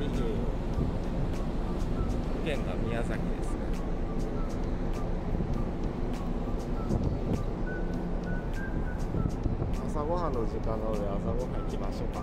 22県が宮崎です。ね朝ごはんの時間なので朝ごはん行きましょうか。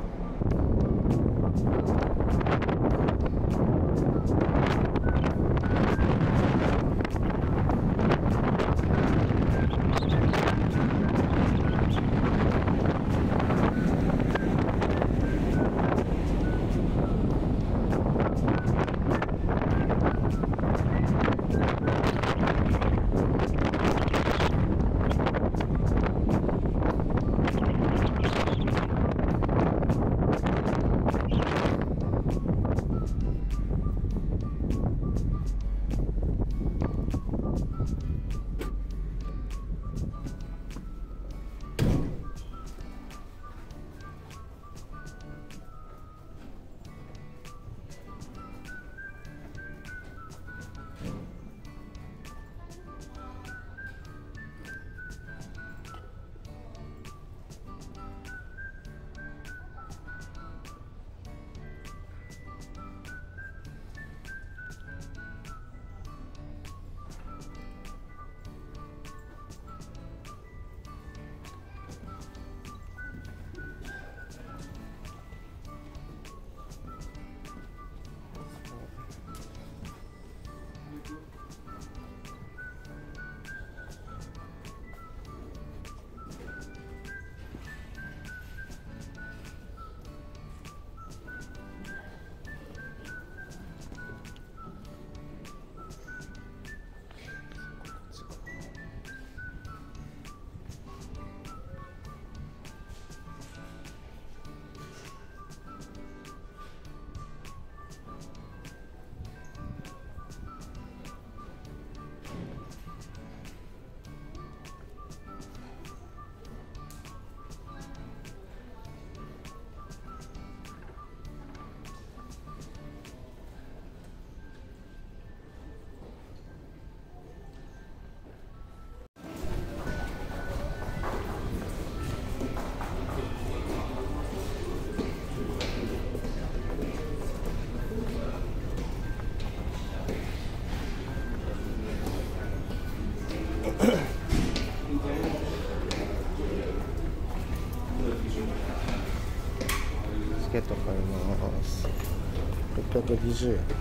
ケット買います620円は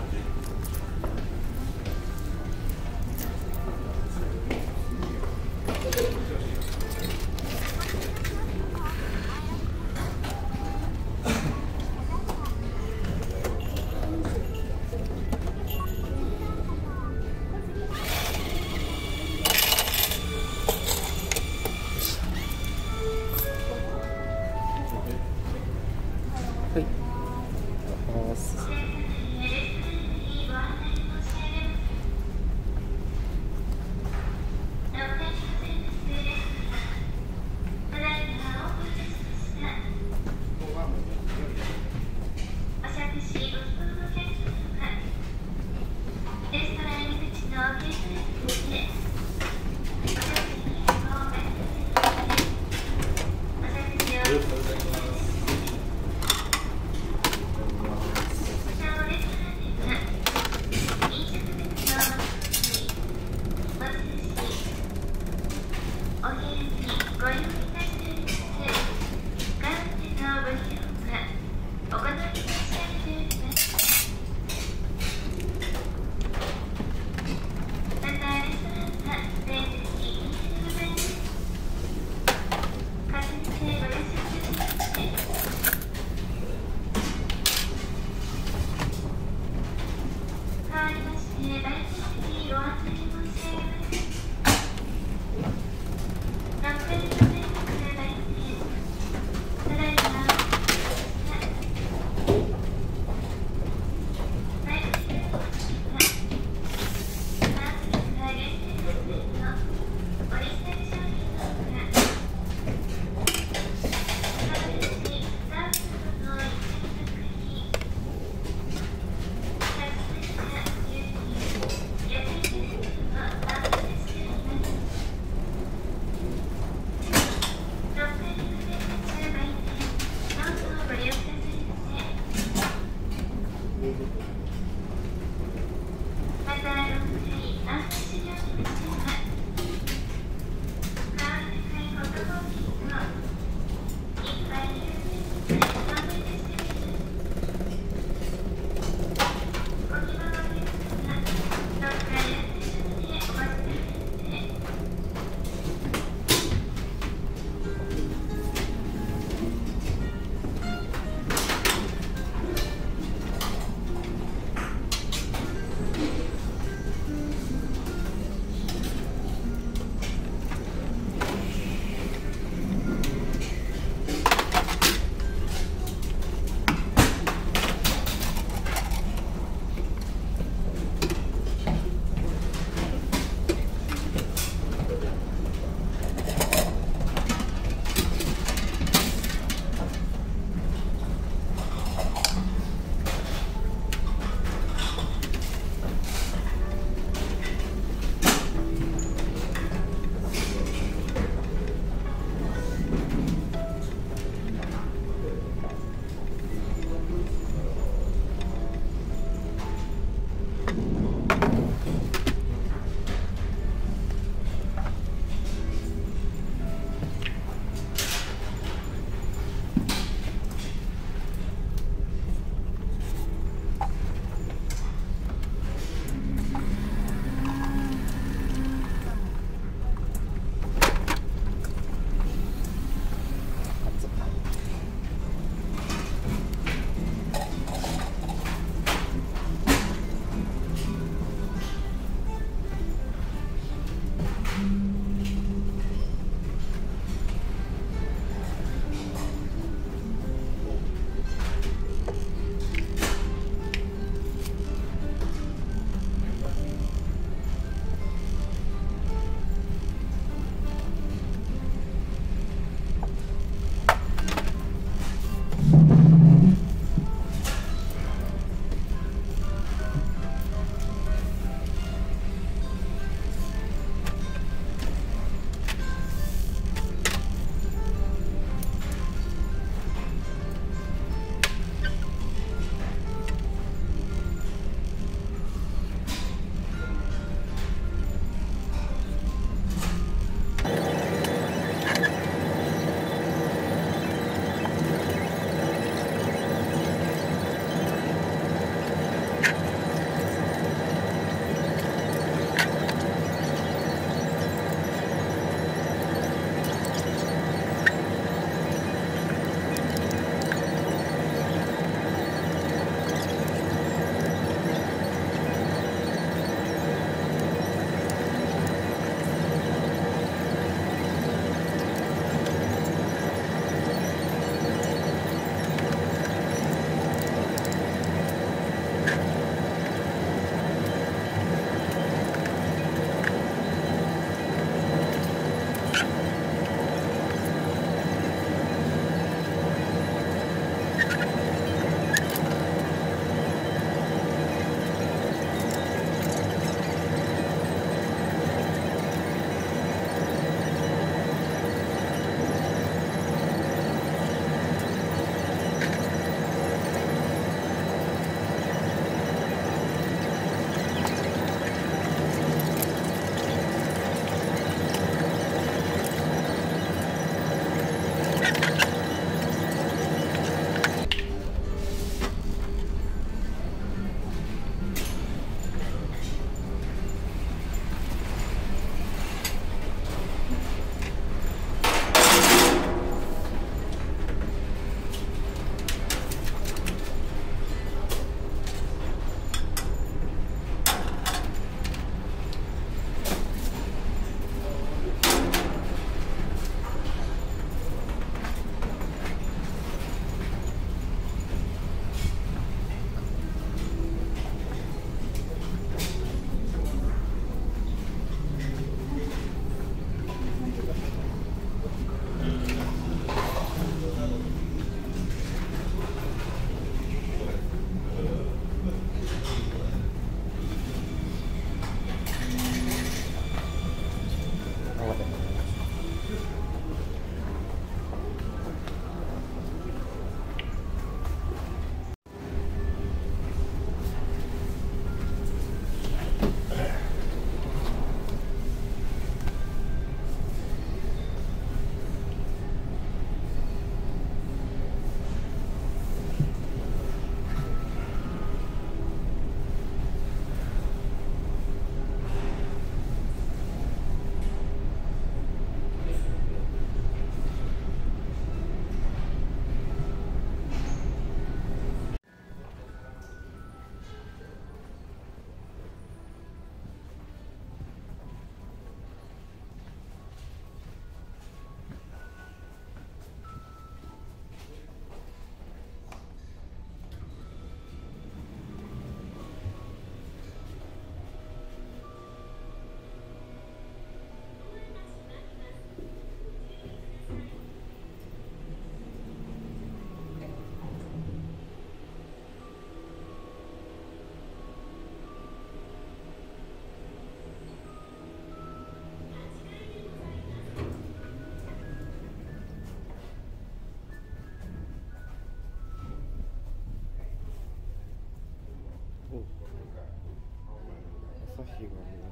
essa figura.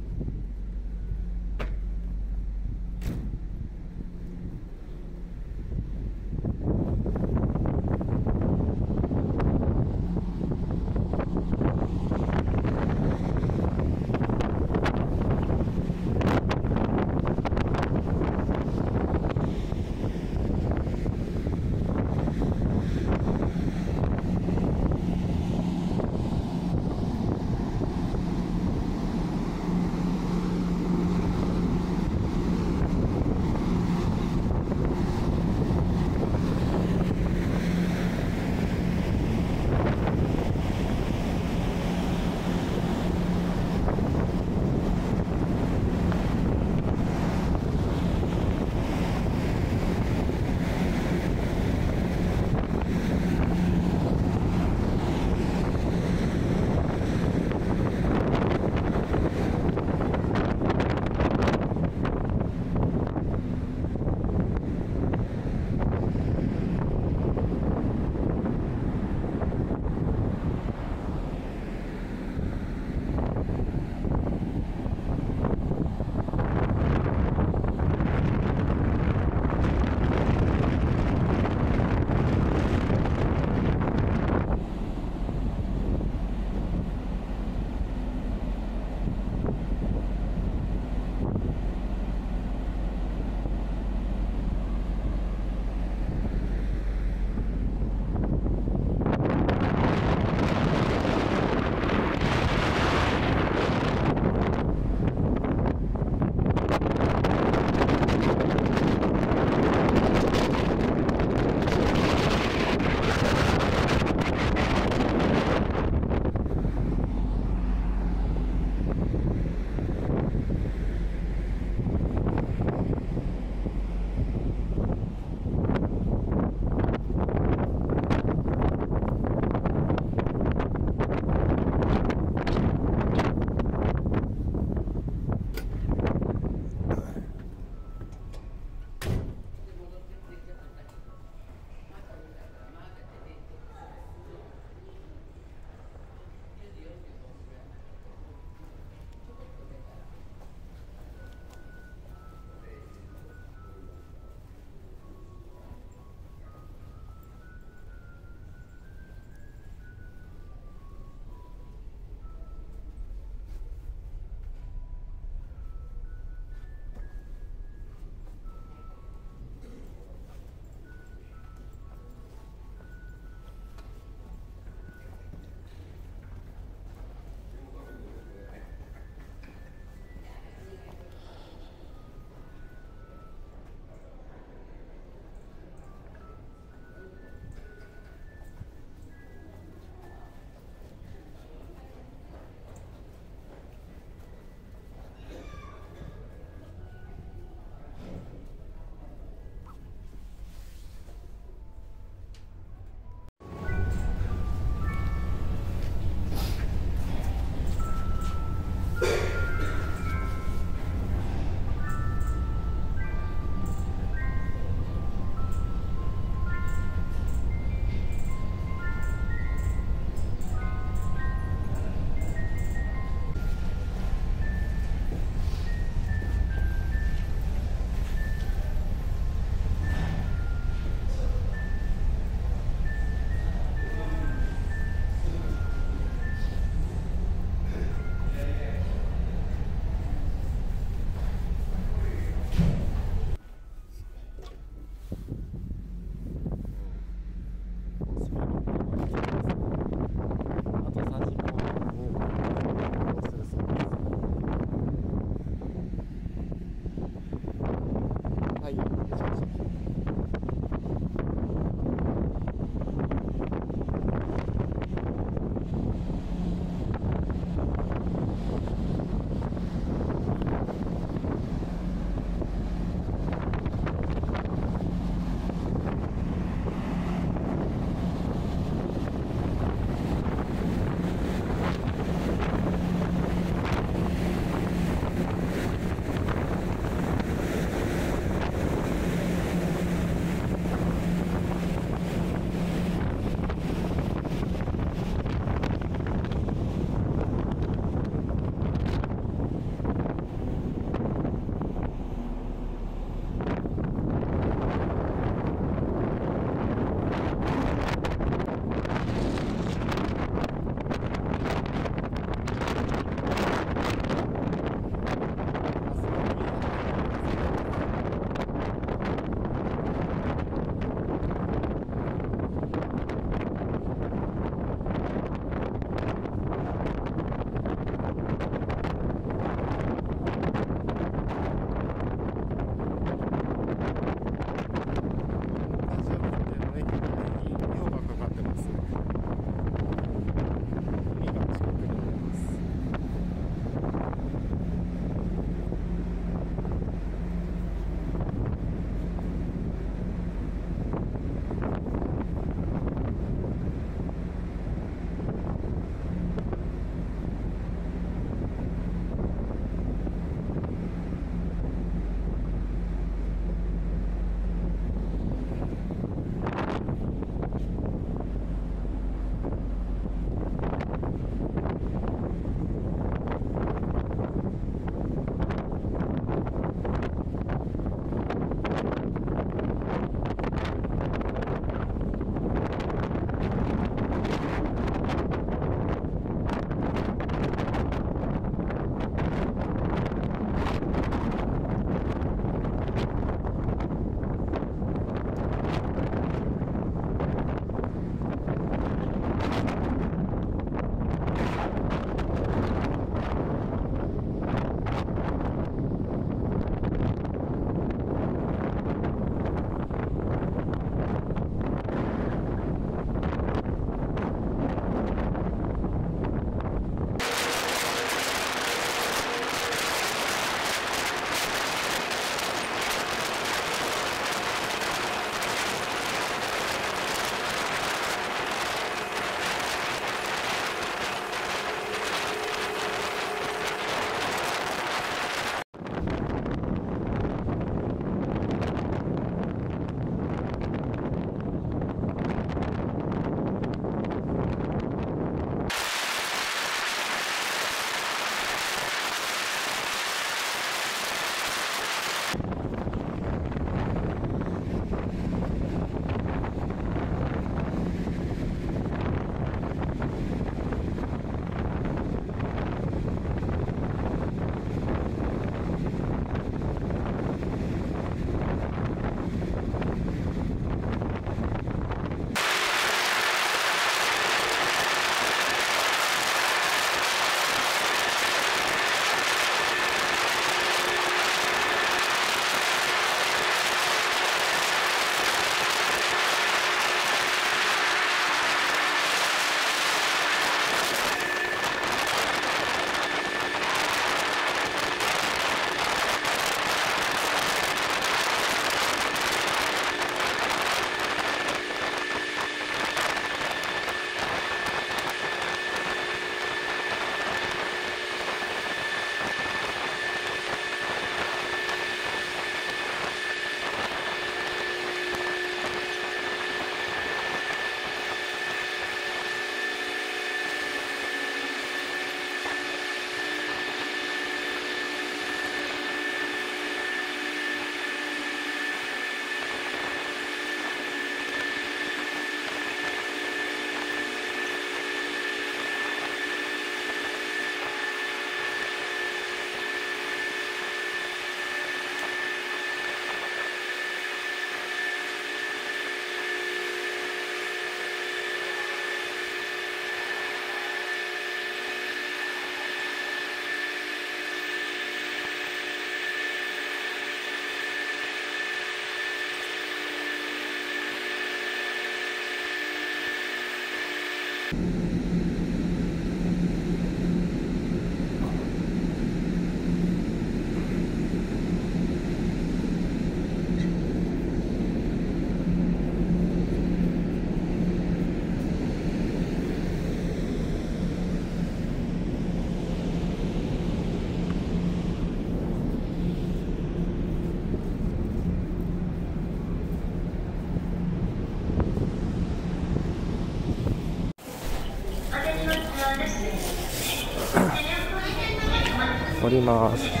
ります。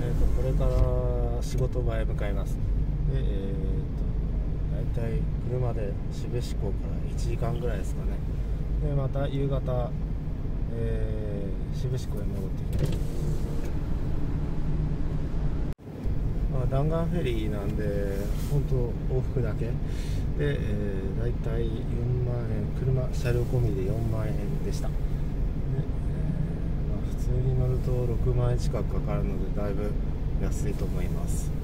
えー、とこれから仕事場へ向かいます。で、えー、と大体車で標志港から1時間ぐらいですかね。でまた夕方、えー、標志港へ戻ってきます、まあ、弾丸フェリーなんで本当往復だけ。で、えー、大体4万円車車両込みで4万円でした。でえーまあ普通に乗ると6万円近くかかるのでだいぶ安いと思います。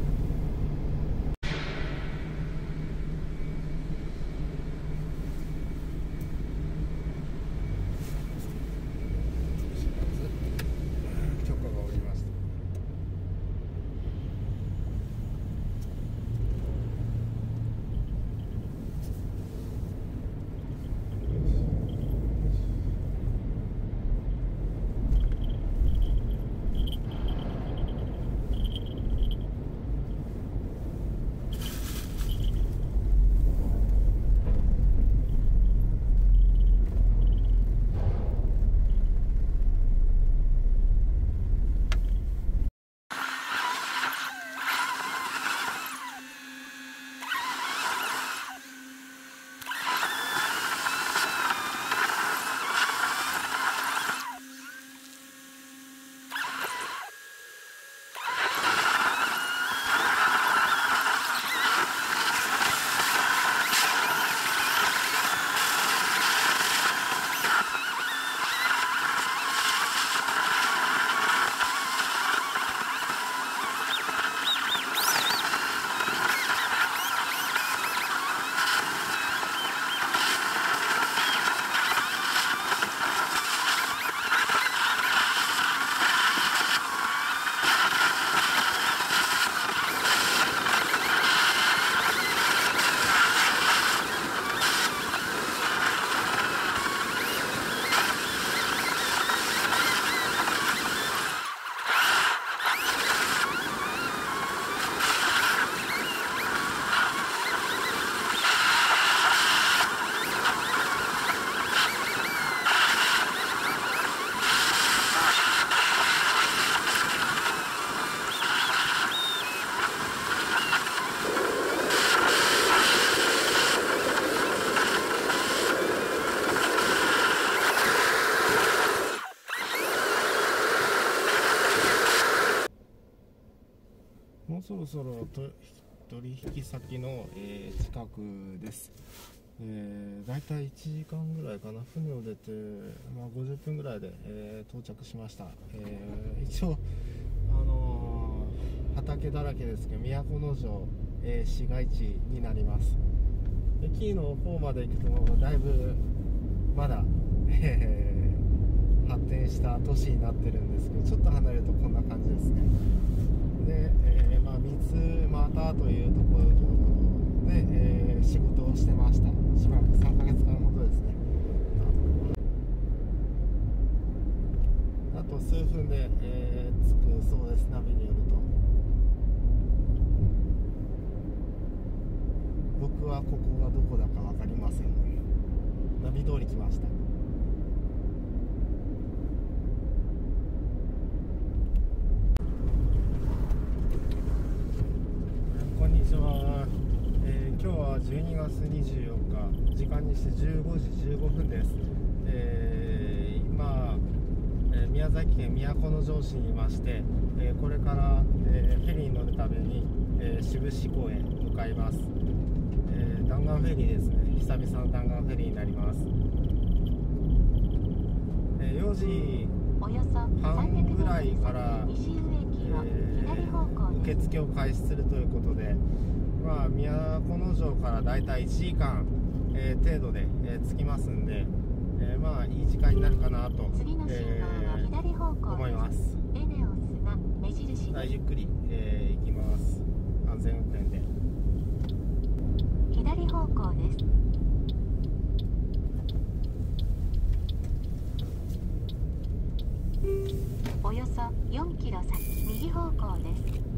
そろと取引先の、えー近くです、えー、大体1時間ぐらいかな。船を出て、まあ、50分ぐらいで、えー到着しました、えー一応、あのー畑だらけですけど都城、えー市街地になります。駅の方まで行くとだいぶまだ、えー発展した都市になってるんですけどちょっと離れるとこんな感じですね。で、えまあ、三つ股というところで、えー仕事をしてました。しばらく3ヶ月間ほどですね。あと数分で、えー着くそうです。ナビによると。僕はここがどこだか分かりません。ナビ通り来ましたこんにちは、えー今日は12月24日時間にして15時15分です、えー今、えー宮崎県都城市にいまして、えーこれから、えーフェリーに乗るために、えー志港へ向かいます、えー弾丸フェリーですね。久々の弾丸フェリーになります、えー4時半ぐらいから西上駅を左方向受。付を開始するということで、まあ、都城からだいたい1時間、えー程度で、えー着きますんで、えーまあいい時間になるかなと、え思い。ますはいでゆっくり、えー行きます安全運転です左方向です。およそ4キロ先右方向です。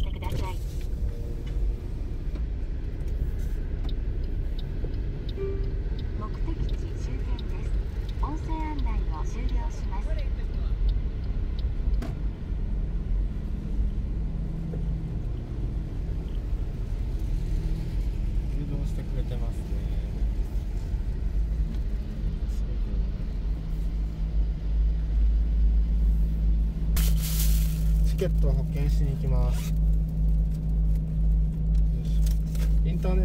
してください。目的地周辺です。音声案内を終了します。誘導してくれてますねすごくケットを発見しに行きます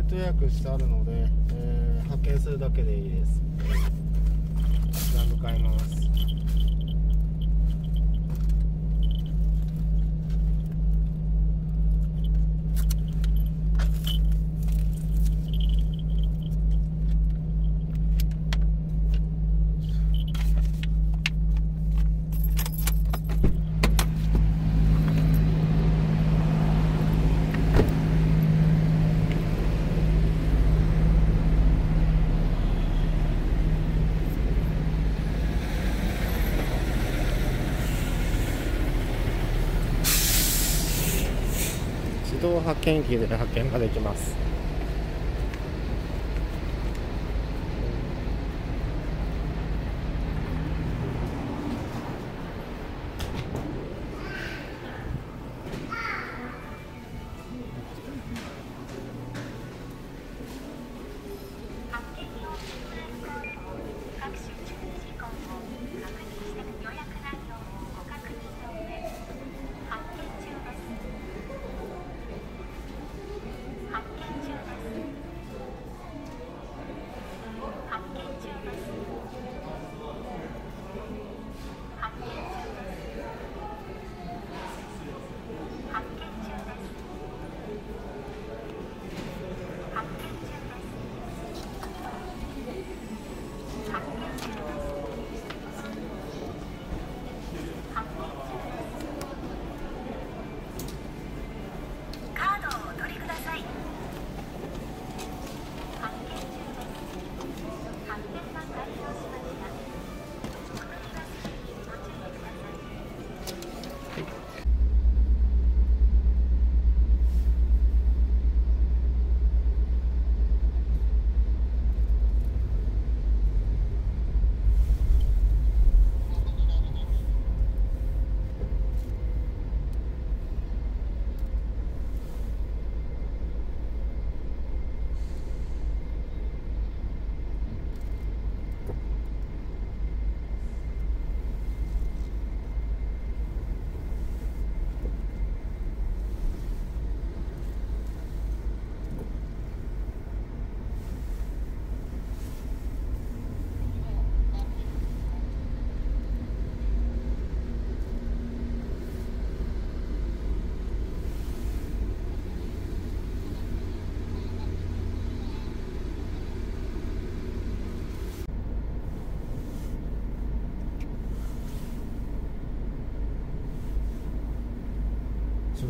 ット予約してあるので、えー、発見するだけでいいです。じゃあ向かいます。自動発見機で発見ができます。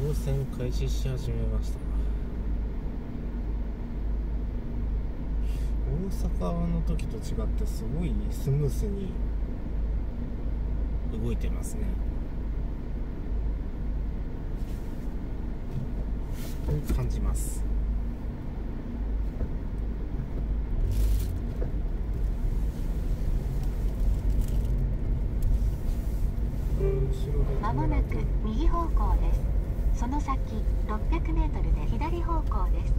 乗船開始し始めました。大阪の時と違ってすごいスムースに動いてますね。感じます。まもなく右方向です。その先600メートルで左方向です。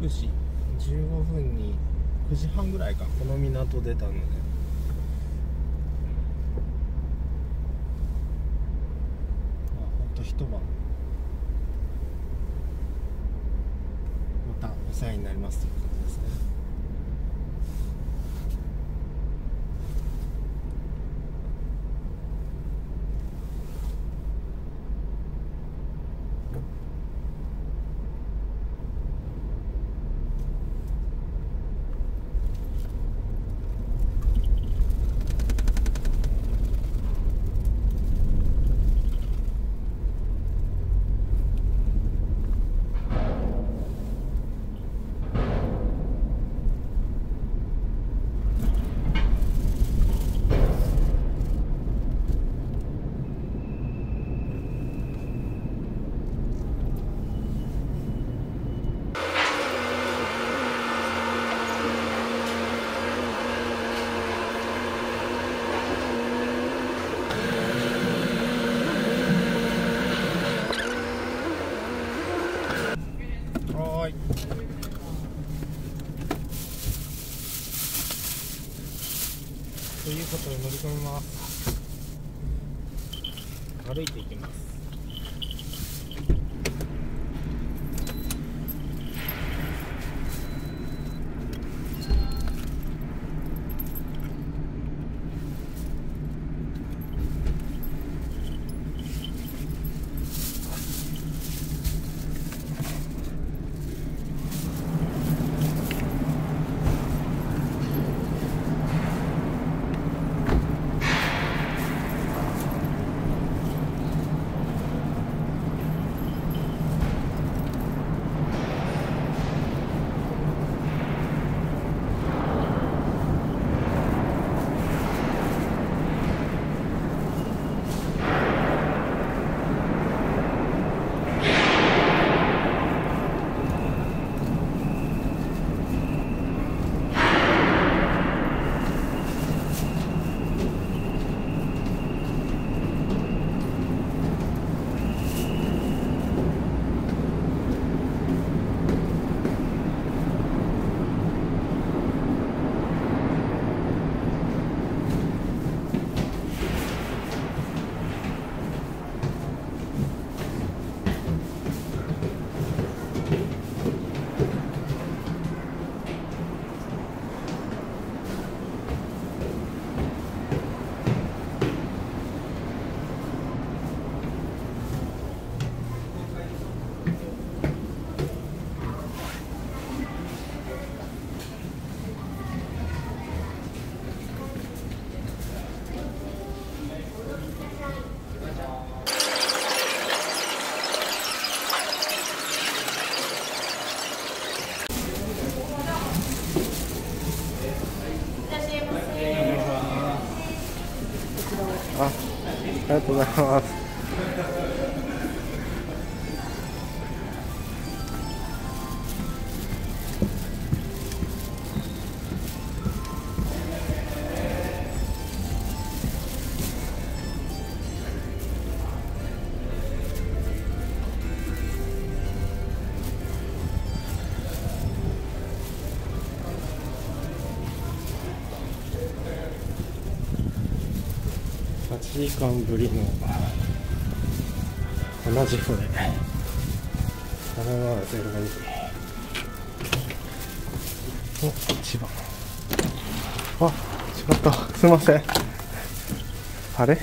9時15分に9時半ぐらいかこの港出たので。みます歩いていきます。り間ぶりの同じ船。神奈川ゼロ2お千葉。あ違った。すいません。あれ？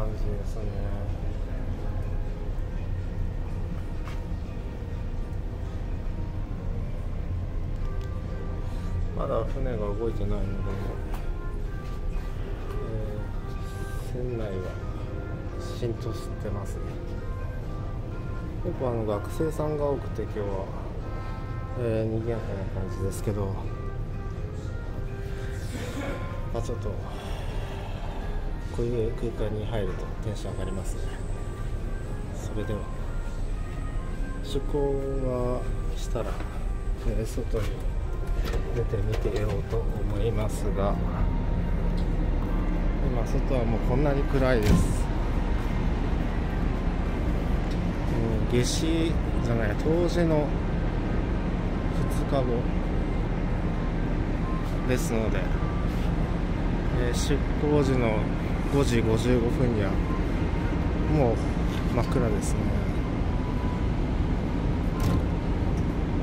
感じですね。まだ船が動いてないので、えー船内は浸透してますね。結構あの学生さんが多くて今日は、えー、賑やかな感じですけどまあちょっとこういう空間に入るとテンション上がりますね。それでは出港はしたら、えー外に出てみてようと思いますが今外はもうこんなに暗いです。う夏至じゃない冬至の2日後ですので、えー出港時の5時55分にはもう真っ暗ですね。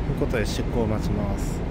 ということで出港を待ちます。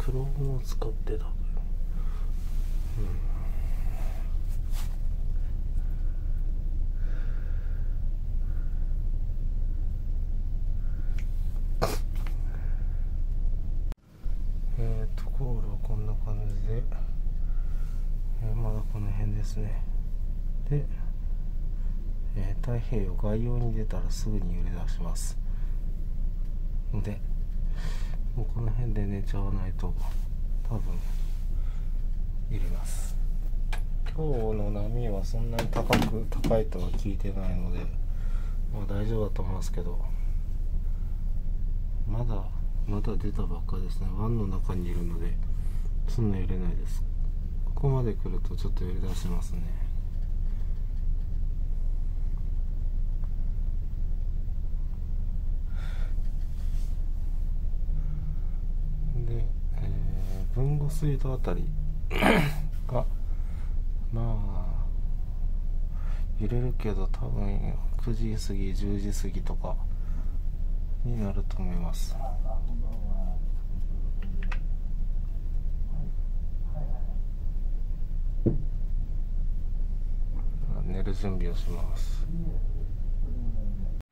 クロームを使ってたというえー、と航路はこんな感じで、えーまだこの辺ですね。で、えー太平洋外洋に出たらすぐに揺れ出します。のでもうこの辺で寝ちゃわないと多分揺れます。今日の波はそんなに高く高いとは聞いてないのでまあ大丈夫だと思いますけどまだまだ出たばっかですね。湾の中にいるのでそんな揺れないです。ここまで来るとちょっと揺れ出しますねで、えー、豊後水道あたりがまあ揺れるけど多分9時過ぎ10時過ぎとかになると思います。寝る準備をします。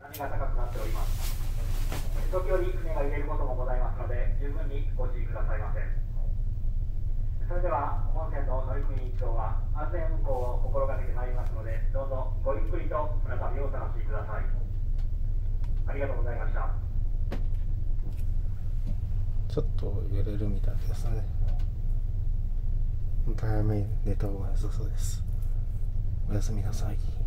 波が高くなっております。時折船が揺れることもございますので十分にご注意くださいませ。それでは本線の乗組員長は安全運行を心がけてまいりますのでどうぞごゆっくりと船旅をお楽しみください。ありがとうございました。ちょっと揺れるみたいですね。早めに寝た方が良さそうです。おやすみなさい。